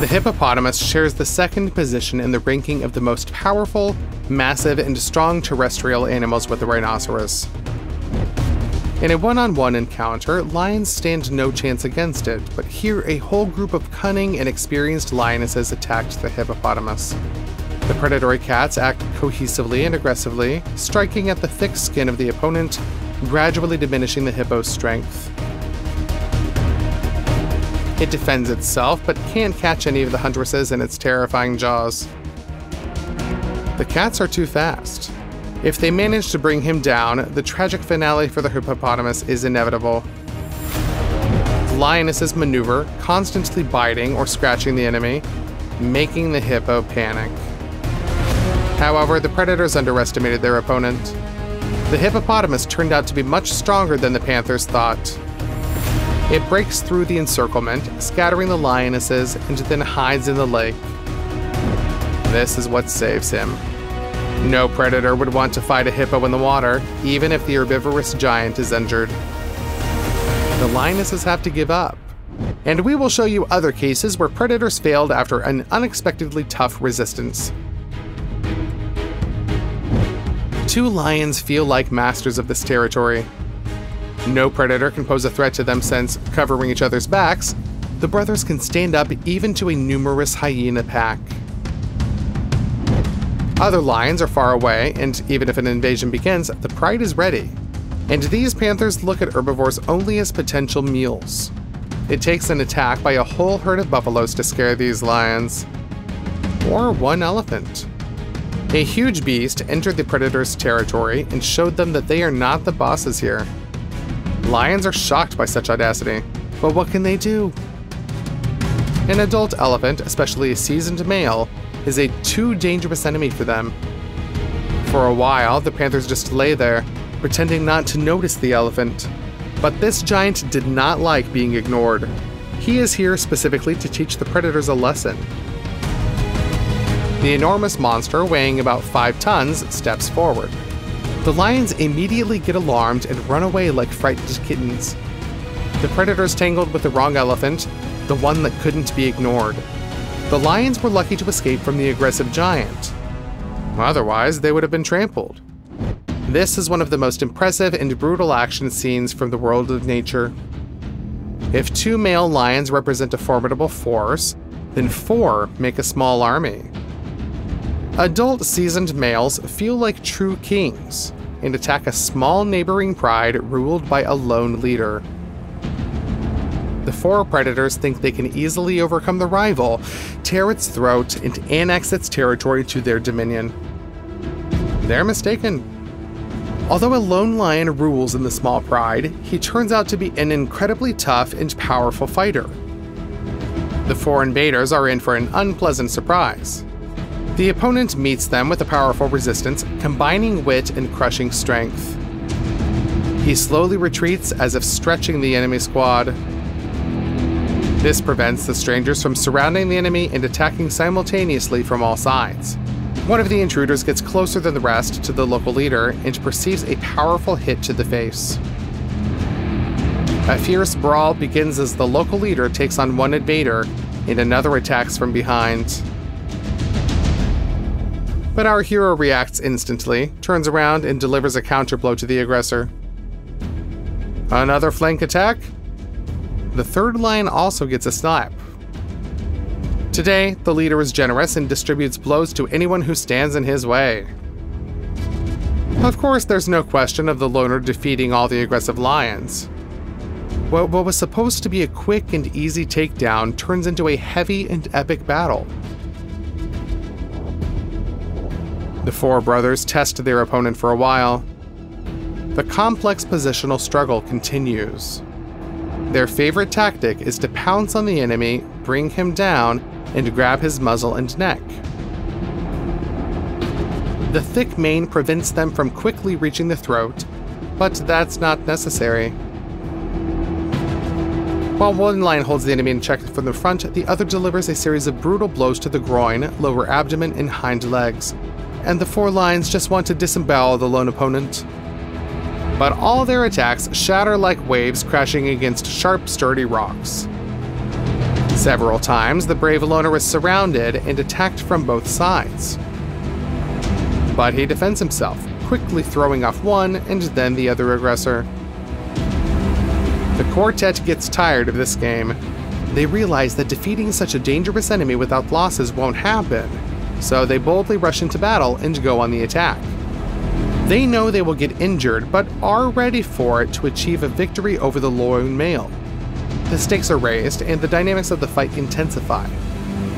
The hippopotamus shares the second position in the ranking of the most powerful, massive, and strong terrestrial animals with the rhinoceros. In a one on one encounter, lions stand no chance against it, but here a whole group of cunning and experienced lionesses attacked the hippopotamus. The predatory cats act cohesively and aggressively, striking at the thick skin of the opponent, gradually diminishing the hippo's strength. It defends itself, but can't catch any of the huntresses in its terrifying jaws. The cats are too fast. If they manage to bring him down, the tragic finale for the hippopotamus is inevitable. Lionesses maneuver, constantly biting or scratching the enemy, making the hippo panic. However, the predators underestimated their opponent. The hippopotamus turned out to be much stronger than the panthers thought. It breaks through the encirclement, scattering the lionesses, and then hides in the lake. This is what saves him. No predator would want to fight a hippo in the water, even if the herbivorous giant is injured. The lionesses have to give up. And we will show you other cases where predators failed after an unexpectedly tough resistance. Two lions feel like masters of this territory. No predator can pose a threat to them since, covering each other's backs, the brothers can stand up even to a numerous hyena pack. Other lions are far away, and even if an invasion begins, the pride is ready. And these panthers look at herbivores only as potential meals. It takes an attack by a whole herd of buffaloes to scare these lions. Or one elephant. A huge beast entered the predator's territory and showed them that they are not the bosses here. Lions are shocked by such audacity, but what can they do? An adult elephant, especially a seasoned male, is a too dangerous enemy for them. For a while, the panthers just lay there, pretending not to notice the elephant. But this giant did not like being ignored. He is here specifically to teach the predators a lesson. The enormous monster, weighing about 5 tons, steps forward. The lions immediately get alarmed and run away like frightened kittens. The predators tangled with the wrong elephant, the one that couldn't be ignored. The lions were lucky to escape from the aggressive giant. Otherwise, they would have been trampled. This is one of the most impressive and brutal action scenes from the world of nature. If two male lions represent a formidable force, then four make a small army. Adult seasoned males feel like true kings and attack a small neighboring pride ruled by a lone leader. The four predators think they can easily overcome the rival, tear its throat, and annex its territory to their dominion. They're mistaken. Although a lone lion rules in the small pride, he turns out to be an incredibly tough and powerful fighter. The four invaders are in for an unpleasant surprise. The opponent meets them with a powerful resistance, combining wit and crushing strength. He slowly retreats as if stretching the enemy squad, this prevents the strangers from surrounding the enemy and attacking simultaneously from all sides. One of the intruders gets closer than the rest to the local leader and perceives a powerful hit to the face. A fierce brawl begins as the local leader takes on one invader and another attacks from behind. But our hero reacts instantly, turns around, and delivers a counterblow to the aggressor. Another flank attack? The third lion also gets a slap. Today, the leader is generous and distributes blows to anyone who stands in his way. Of course, there's no question of the loner defeating all the aggressive lions. What was supposed to be a quick and easy takedown turns into a heavy and epic battle. The four brothers test their opponent for a while. The complex positional struggle continues. Their favorite tactic is to pounce on the enemy, bring him down, and grab his muzzle and neck. The thick mane prevents them from quickly reaching the throat, but that's not necessary. While one lion holds the enemy in check from the front, the other delivers a series of brutal blows to the groin, lower abdomen, and hind legs. And the four lions just want to disembowel the lone opponent but all their attacks shatter like waves crashing against sharp, sturdy rocks. Several times, the brave loner is surrounded and attacked from both sides. But he defends himself, quickly throwing off one and then the other aggressor. The quartet gets tired of this game. They realize that defeating such a dangerous enemy without losses won't happen, so they boldly rush into battle and go on the attack. They know they will get injured, but are ready for it to achieve a victory over the lone male. The stakes are raised, and the dynamics of the fight intensify.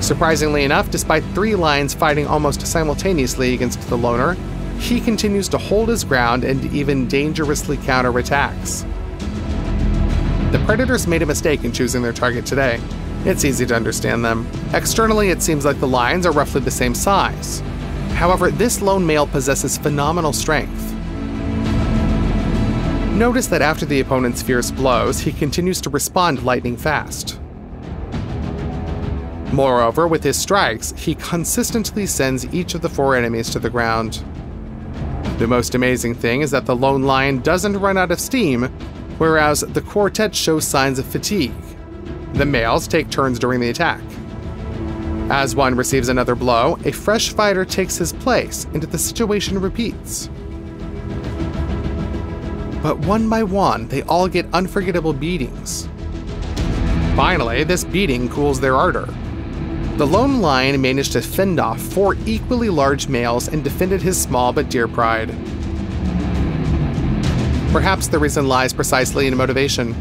Surprisingly enough, despite three lions fighting almost simultaneously against the loner, he continues to hold his ground and even dangerously counterattacks. The predators made a mistake in choosing their target today. It's easy to understand them. Externally, it seems like the lions are roughly the same size, However, this lone male possesses phenomenal strength. Notice that after the opponent's fierce blows, he continues to respond lightning fast. Moreover, with his strikes, he consistently sends each of the four enemies to the ground. The most amazing thing is that the lone lion doesn't run out of steam, whereas the quartet shows signs of fatigue. The males take turns during the attack. As one receives another blow, a fresh fighter takes his place, and the situation repeats. But one by one, they all get unforgettable beatings. Finally, this beating cools their ardor. The lone lion managed to fend off four equally large males and defended his small but dear pride. Perhaps the reason lies precisely in motivation.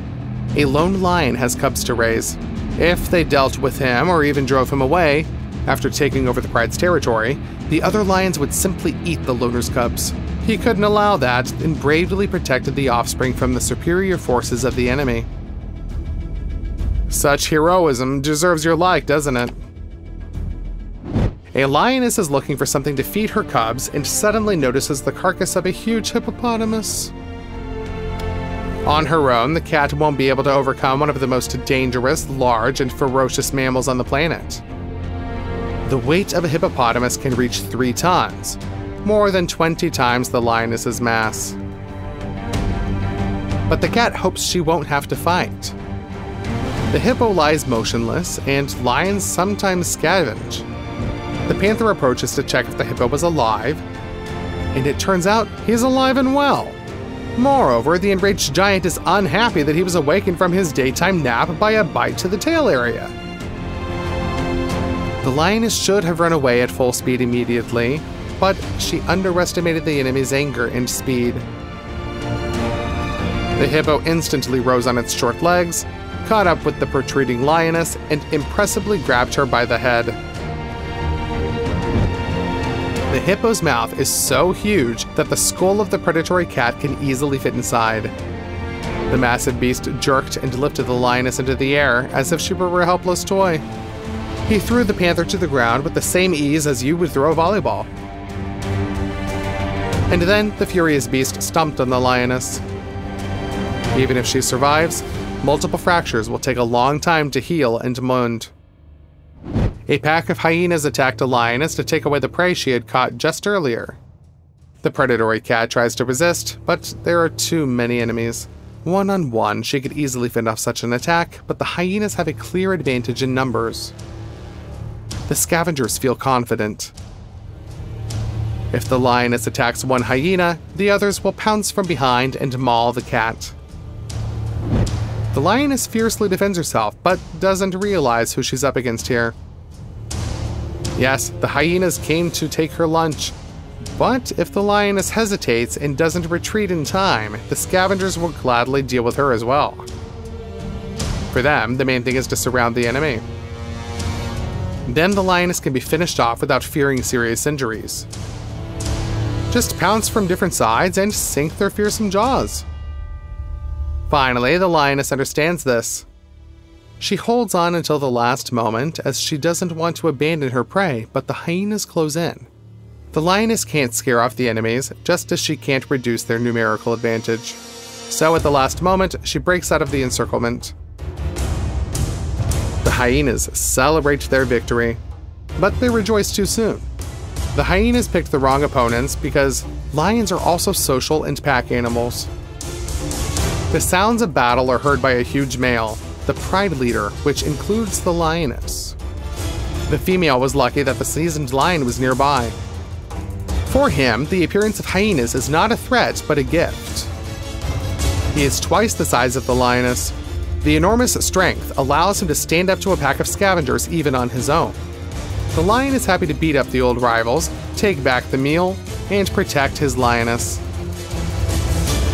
A lone lion has cubs to raise, if they dealt with him or even drove him away, after taking over the pride's territory, the other lions would simply eat the loner's cubs. He couldn't allow that and bravely protected the offspring from the superior forces of the enemy. Such heroism deserves your like, doesn't it? A lioness is looking for something to feed her cubs and suddenly notices the carcass of a huge hippopotamus. On her own, the cat won't be able to overcome one of the most dangerous, large, and ferocious mammals on the planet. The weight of a hippopotamus can reach 3 tons, more than 20 times the lioness's mass. But the cat hopes she won't have to fight. The hippo lies motionless, and lions sometimes scavenge. The panther approaches to check if the hippo was alive, and it turns out he's alive and well. Moreover, the enraged giant is unhappy that he was awakened from his daytime nap by a bite to the tail area. The lioness should have run away at full speed immediately, but she underestimated the enemy's anger and speed. The hippo instantly rose on its short legs, caught up with the protruding lioness, and impressively grabbed her by the head. The hippo's mouth is so huge that the skull of the predatory cat can easily fit inside. The massive beast jerked and lifted the lioness into the air as if she were a helpless toy. He threw the panther to the ground with the same ease as you would throw a volleyball. And then the furious beast stomped on the lioness. Even if she survives, multiple fractures will take a long time to heal and mend. A pack of hyenas attacked a lioness to take away the prey she had caught just earlier. The predatory cat tries to resist, but there are too many enemies. One on one, she could easily fend off such an attack, but the hyenas have a clear advantage in numbers. The scavengers feel confident. If the lioness attacks one hyena, the others will pounce from behind and maul the cat. The lioness fiercely defends herself, but doesn't realize who she's up against here. Yes, the hyenas came to take her lunch. But if the lioness hesitates and doesn't retreat in time, the scavengers will gladly deal with her as well. For them, the main thing is to surround the enemy. Then the lioness can be finished off without fearing serious injuries. Just pounce from different sides and sink their fearsome jaws. Finally, the lioness understands this. She holds on until the last moment as she doesn't want to abandon her prey, but the hyenas close in. The lioness can't scare off the enemies, just as she can't reduce their numerical advantage. So at the last moment, she breaks out of the encirclement. The hyenas celebrate their victory, but they rejoice too soon. The hyenas picked the wrong opponents because lions are also social and pack animals. The sounds of battle are heard by a huge male, the pride leader, which includes the lioness. The female was lucky that the seasoned lion was nearby. For him, the appearance of hyenas is not a threat, but a gift. He is twice the size of the lioness. The enormous strength allows him to stand up to a pack of scavengers even on his own. The lion is happy to beat up the old rivals, take back the meal, and protect his lioness.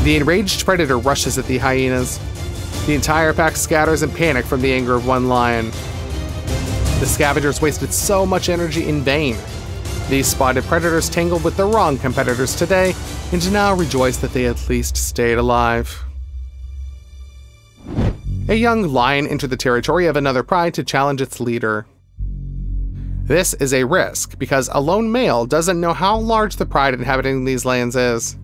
The enraged predator rushes at the hyenas. The entire pack scatters in panic from the anger of one lion. The scavengers wasted so much energy in vain. These spotted predators tangled with the wrong competitors today and now rejoice that they at least stayed alive. A young lion entered the territory of another pride to challenge its leader. This is a risk because a lone male doesn't know how large the pride inhabiting these lands is.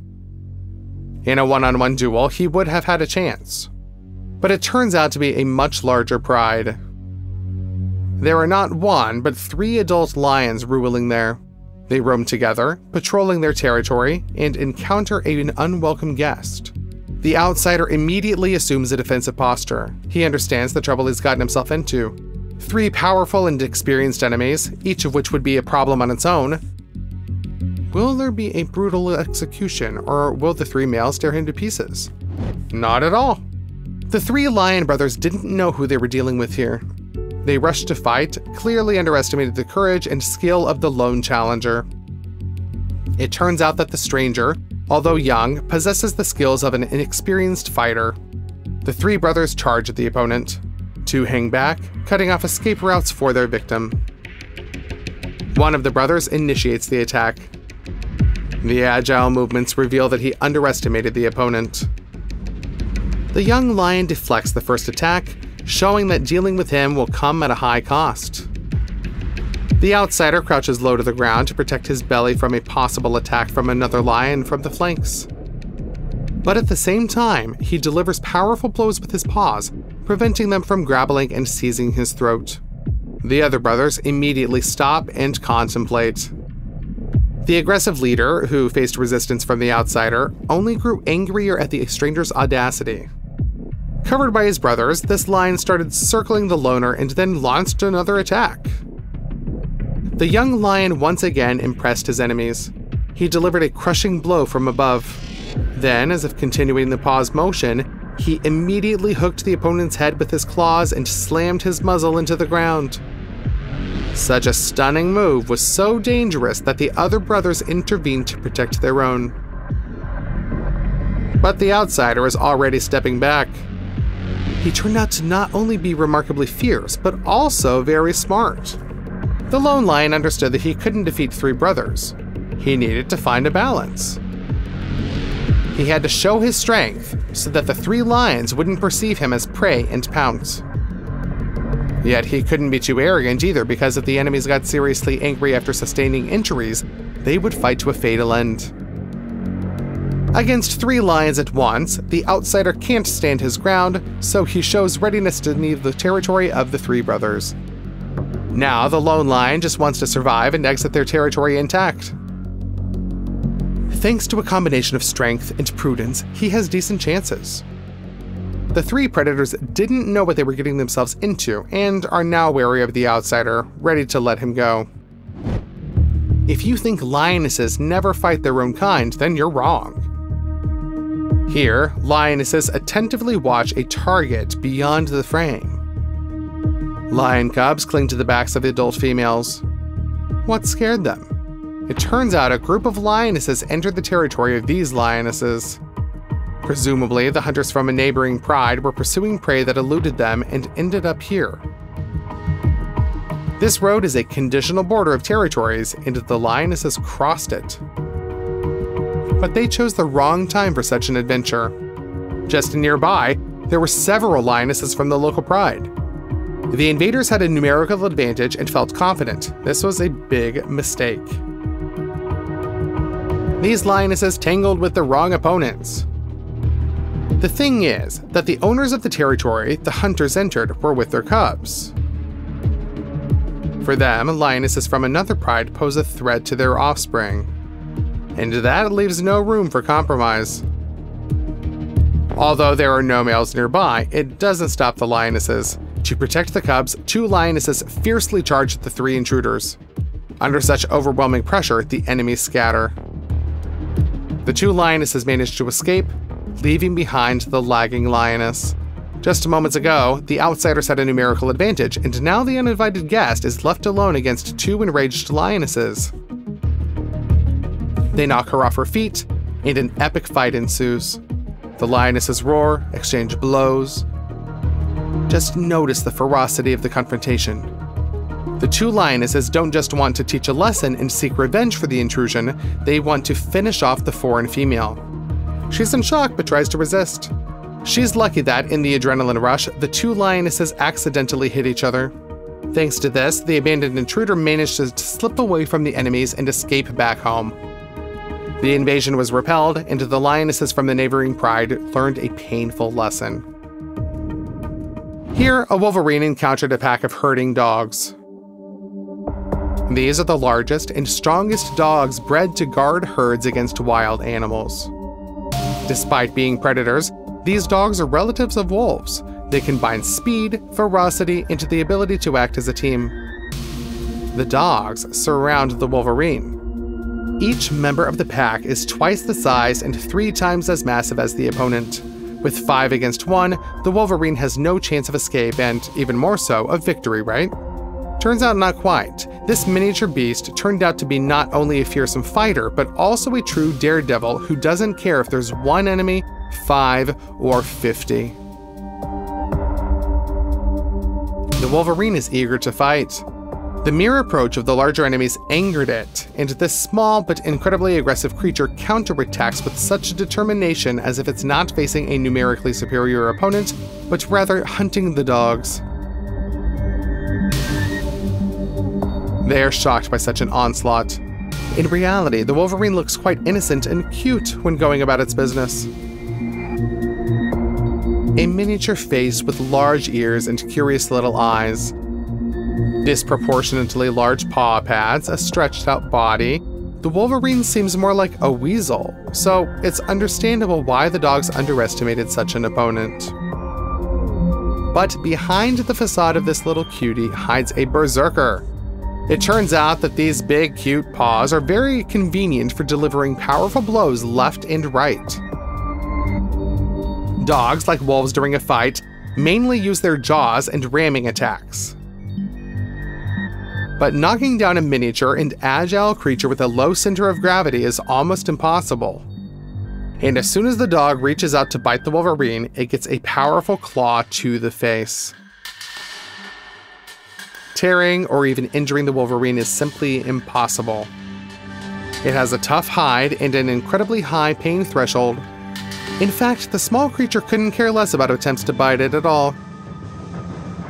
In a one on one duel, he would have had a chance. But it turns out to be a much larger pride. There are not one, but three adult lions ruling there. They roam together, patrolling their territory, and encounter an unwelcome guest. The outsider immediately assumes a defensive posture. He understands the trouble he's gotten himself into. Three powerful and experienced enemies, each of which would be a problem on its own, Will there be a brutal execution, or will the three males tear him to pieces? Not at all. The three Lion brothers didn't know who they were dealing with here. They rushed to fight, clearly underestimated the courage and skill of the lone challenger. It turns out that the stranger, although young, possesses the skills of an inexperienced fighter. The three brothers charge at the opponent. Two hang back, cutting off escape routes for their victim. One of the brothers initiates the attack, the agile movements reveal that he underestimated the opponent. The young lion deflects the first attack, showing that dealing with him will come at a high cost. The outsider crouches low to the ground to protect his belly from a possible attack from another lion from the flanks. But at the same time, he delivers powerful blows with his paws, preventing them from grappling and seizing his throat. The other brothers immediately stop and contemplate. The aggressive leader, who faced resistance from the outsider, only grew angrier at the stranger's audacity. Covered by his brothers, this lion started circling the loner and then launched another attack. The young lion once again impressed his enemies. He delivered a crushing blow from above. Then, as if continuing the paw's motion, he immediately hooked the opponent's head with his claws and slammed his muzzle into the ground. Such a stunning move was so dangerous that the other brothers intervened to protect their own. But the outsider is already stepping back. He turned out to not only be remarkably fierce, but also very smart. The lone lion understood that he couldn't defeat three brothers. He needed to find a balance. He had to show his strength so that the three lions wouldn't perceive him as prey and pounce. Yet he couldn't be too arrogant either because if the enemies got seriously angry after sustaining injuries, they would fight to a fatal end. Against three lions at once, the outsider can't stand his ground, so he shows readiness to leave the territory of the three brothers. Now, the lone lion just wants to survive and exit their territory intact. Thanks to a combination of strength and prudence, he has decent chances. The three predators didn't know what they were getting themselves into and are now wary of the outsider, ready to let him go. If you think lionesses never fight their own kind, then you're wrong. Here, lionesses attentively watch a target beyond the frame. Lion cubs cling to the backs of the adult females. What scared them? It turns out a group of lionesses entered the territory of these lionesses. Presumably, the hunters from a neighboring pride were pursuing prey that eluded them and ended up here. This road is a conditional border of territories, and the lionesses crossed it. But they chose the wrong time for such an adventure. Just nearby, there were several lionesses from the local pride. The invaders had a numerical advantage and felt confident. This was a big mistake. These lionesses tangled with the wrong opponents. The thing is that the owners of the territory the hunters entered were with their cubs. For them, lionesses from another pride pose a threat to their offspring, and that leaves no room for compromise. Although there are no males nearby, it doesn't stop the lionesses. To protect the cubs, two lionesses fiercely charge the three intruders. Under such overwhelming pressure, the enemies scatter. The two lionesses manage to escape, leaving behind the lagging lioness. Just moments ago, the outsiders had a numerical advantage, and now the uninvited guest is left alone against two enraged lionesses. They knock her off her feet, and an epic fight ensues. The lionesses roar, exchange blows. Just notice the ferocity of the confrontation. The two lionesses don't just want to teach a lesson and seek revenge for the intrusion, they want to finish off the foreign female. She's in shock but tries to resist. She's lucky that, in the adrenaline rush, the two lionesses accidentally hit each other. Thanks to this, the abandoned intruder manages to slip away from the enemies and escape back home. The invasion was repelled, and the lionesses from the neighboring pride learned a painful lesson. Here, a wolverine encountered a pack of herding dogs. These are the largest and strongest dogs bred to guard herds against wild animals. Despite being predators, these dogs are relatives of wolves. They combine speed, ferocity, and the ability to act as a team. The dogs surround the wolverine, each member of the pack is twice the size and three times as massive as the opponent. With five against one, the Wolverine has no chance of escape and, even more so, of victory, right? Turns out not quite. This miniature beast turned out to be not only a fearsome fighter, but also a true daredevil who doesn't care if there's one enemy, five, or 50. The Wolverine is eager to fight. The mere approach of the larger enemies angered it, and this small but incredibly aggressive creature counterattacks with such determination as if it's not facing a numerically superior opponent, but rather hunting the dogs. They are shocked by such an onslaught. In reality, the Wolverine looks quite innocent and cute when going about its business. A miniature face with large ears and curious little eyes, disproportionately large paw pads, a stretched out body. The Wolverine seems more like a weasel, so it's understandable why the dogs underestimated such an opponent. But behind the facade of this little cutie hides a berserker. It turns out that these big, cute paws are very convenient for delivering powerful blows left and right. Dogs, like wolves during a fight, mainly use their jaws and ramming attacks but knocking down a miniature and agile creature with a low center of gravity is almost impossible. And as soon as the dog reaches out to bite the Wolverine, it gets a powerful claw to the face. Tearing or even injuring the Wolverine is simply impossible. It has a tough hide and an incredibly high pain threshold. In fact, the small creature couldn't care less about attempts to bite it at all.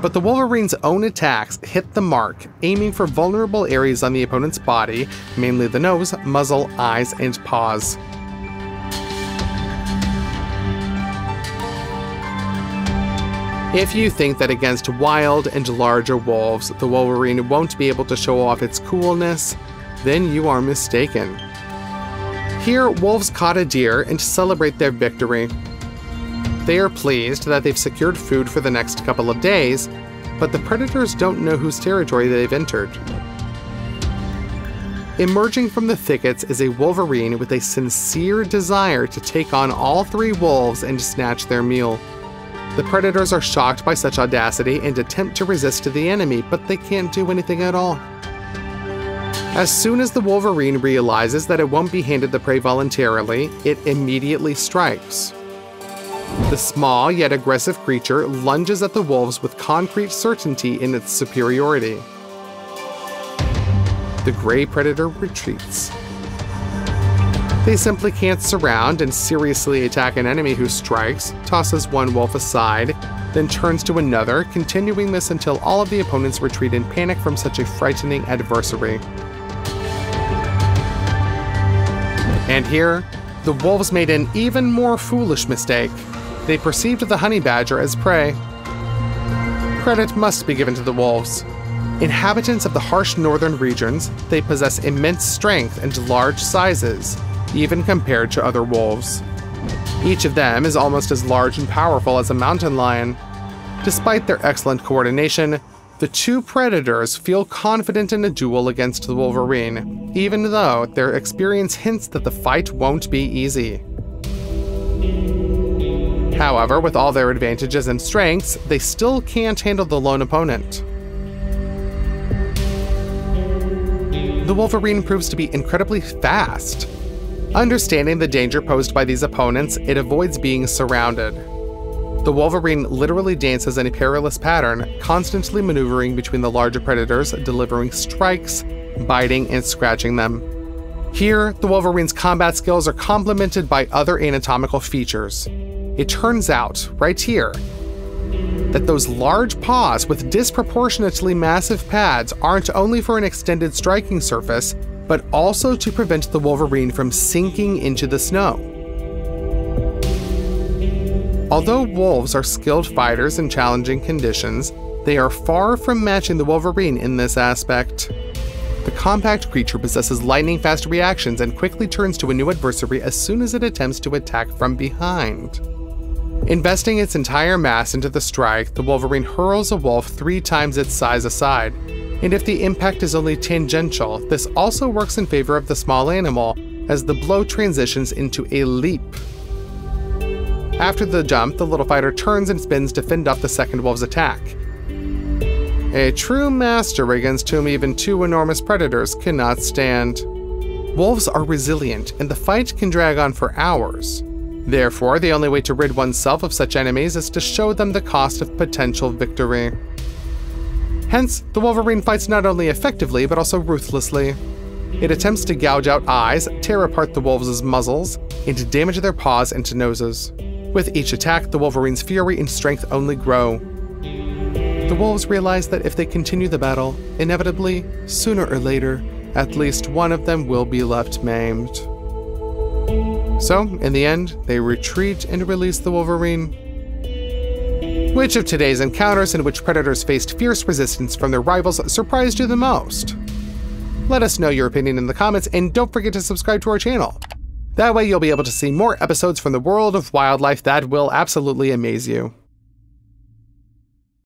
But the Wolverine's own attacks hit the mark, aiming for vulnerable areas on the opponent's body, mainly the nose, muzzle, eyes, and paws. If you think that against wild and larger wolves, the Wolverine won't be able to show off its coolness, then you are mistaken. Here, wolves caught a deer and celebrate their victory. They are pleased that they've secured food for the next couple of days, but the predators don't know whose territory they've entered. Emerging from the thickets is a wolverine with a sincere desire to take on all three wolves and snatch their meal. The predators are shocked by such audacity and attempt to resist the enemy, but they can't do anything at all. As soon as the wolverine realizes that it won't be handed the prey voluntarily, it immediately strikes. The small yet aggressive creature lunges at the wolves with concrete certainty in its superiority. The gray predator retreats. They simply can't surround and seriously attack an enemy who strikes, tosses one wolf aside, then turns to another, continuing this until all of the opponents retreat in panic from such a frightening adversary. And here, the wolves made an even more foolish mistake they perceived the honey badger as prey. Credit must be given to the wolves. Inhabitants of the harsh northern regions, they possess immense strength and large sizes, even compared to other wolves. Each of them is almost as large and powerful as a mountain lion. Despite their excellent coordination, the two predators feel confident in a duel against the Wolverine, even though their experience hints that the fight won't be easy. However, with all their advantages and strengths, they still can't handle the lone opponent. The Wolverine proves to be incredibly fast. Understanding the danger posed by these opponents, it avoids being surrounded. The Wolverine literally dances in a perilous pattern, constantly maneuvering between the larger predators, delivering strikes, biting, and scratching them. Here, the Wolverine's combat skills are complemented by other anatomical features. It turns out, right here, that those large paws with disproportionately massive pads aren't only for an extended striking surface, but also to prevent the Wolverine from sinking into the snow. Although wolves are skilled fighters in challenging conditions, they are far from matching the Wolverine in this aspect. The compact creature possesses lightning fast reactions and quickly turns to a new adversary as soon as it attempts to attack from behind. Investing its entire mass into the strike, the Wolverine hurls a wolf three times its size aside, and if the impact is only tangential, this also works in favor of the small animal, as the blow transitions into a leap. After the jump, the little fighter turns and spins to fend off the second wolf's attack. A true master against whom even two enormous predators cannot stand. Wolves are resilient, and the fight can drag on for hours. Therefore, the only way to rid oneself of such enemies is to show them the cost of potential victory. Hence, the Wolverine fights not only effectively, but also ruthlessly. It attempts to gouge out eyes, tear apart the wolves' muzzles, and to damage their paws and noses. With each attack, the Wolverine's fury and strength only grow. The wolves realize that if they continue the battle, inevitably, sooner or later, at least one of them will be left maimed. So, in the end, they retreat and release the Wolverine. Which of today's encounters in which predators faced fierce resistance from their rivals surprised you the most? Let us know your opinion in the comments and don't forget to subscribe to our channel. That way you'll be able to see more episodes from the world of wildlife that will absolutely amaze you.